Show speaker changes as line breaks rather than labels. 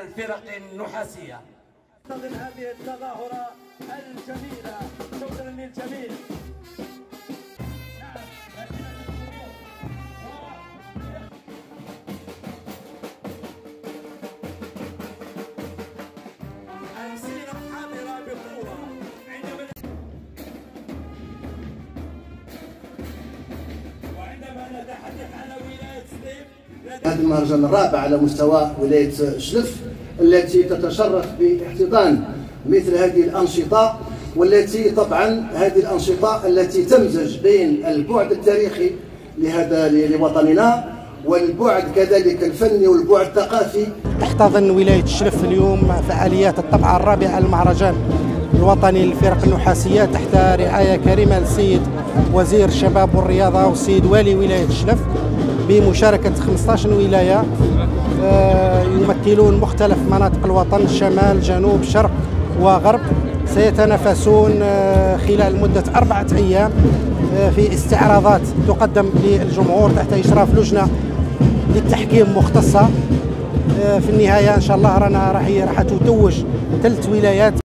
الفرق النحاسية.
هذه التظاهرة الجميلة شكرا للجميع
هذا المهرجان الرابع على مستوى ولاية شلف التي تتشرف باحتضان مثل هذه الأنشطة والتي طبعا هذه الأنشطة التي تمزج بين البعد التاريخي لهذا لوطننا والبعد كذلك الفني والبعد الثقافي.
تحتضن ولاية الشلف اليوم فعاليات الطبعة الرابعة المهرجان الوطني للفرق النحاسية تحت رعاية كريمة للسيد وزير الشباب والرياضة والسيد والي ولاية الشلف بمشاركة 15 ولاية آه، يمثلون مختلف مناطق الوطن شمال جنوب شرق وغرب. سيتنافسون آه، خلال مدة أربعة أيام آه، في استعراضات تقدم للجمهور تحت إشراف لجنة للتحكيم مختصة. في النهاية إن شاء الله رانا راح راح تتوج ثلاث ولايات